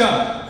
じゃん